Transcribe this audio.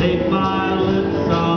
take my lips off.